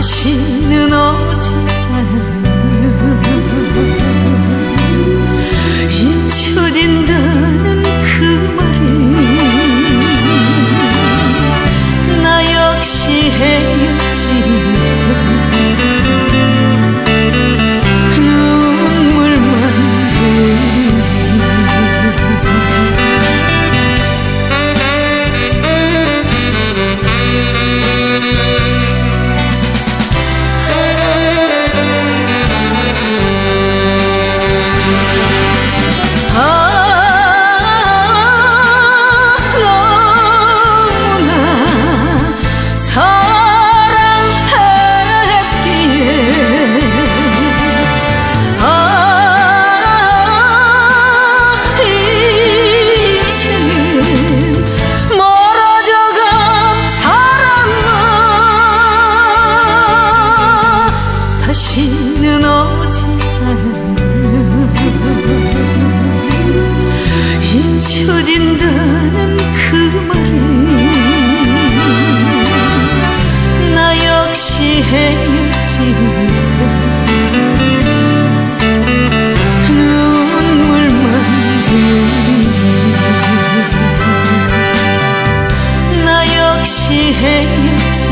하시는 잊혀진다는 그 말은 나 역시 헤일지니까 눈물만 나 역시 했지.